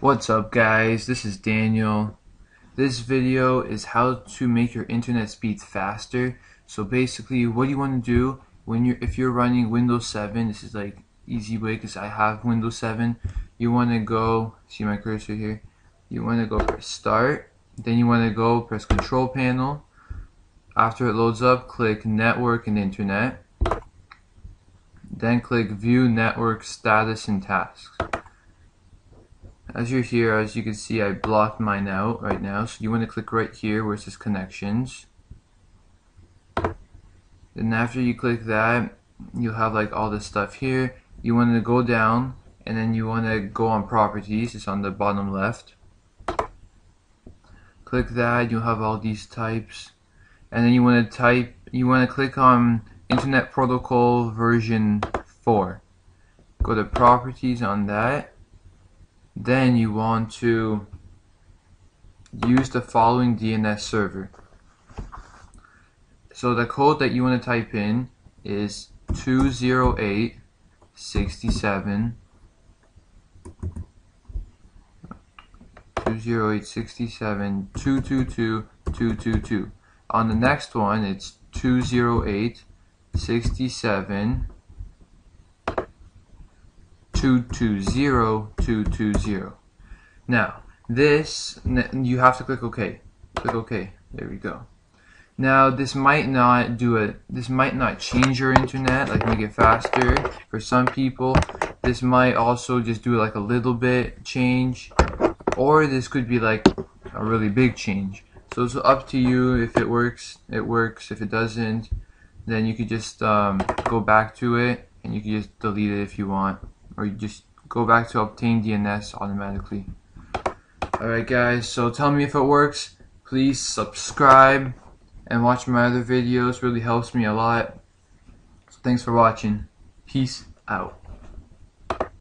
What's up guys, this is Daniel. This video is how to make your internet speeds faster. So basically what you want to do when you're if you're running Windows 7, this is like easy way because I have Windows 7. You want to go, see my cursor here, you want to go press start, then you want to go press control panel. After it loads up, click network and internet. Then click view network status and tasks as you're here, as you can see, I blocked mine out right now. So you want to click right here where it says connections. Then after you click that, you'll have like all this stuff here. You want to go down and then you want to go on properties. It's on the bottom left. Click that, you'll have all these types. And then you want to type, you want to click on Internet Protocol version 4. Go to properties on that then you want to use the following DNS server. So the code that you want to type in is 208 67 208 67 222 222. On the next one, it's 208 67 220220. Now, this, you have to click OK. Click OK. There we go. Now, this might not do it. This might not change your internet, like make it faster. For some people, this might also just do like a little bit change, or this could be like a really big change. So it's up to you. If it works, it works. If it doesn't, then you could just um, go back to it, and you can just delete it if you want or you just go back to obtain DNS automatically. Alright guys, so tell me if it works. Please subscribe and watch my other videos. Really helps me a lot. So thanks for watching. Peace out.